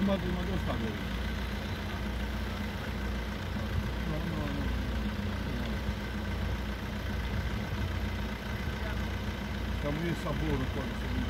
Могу, могу оставлю. Там есть соборы, кажется, не